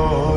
Lord.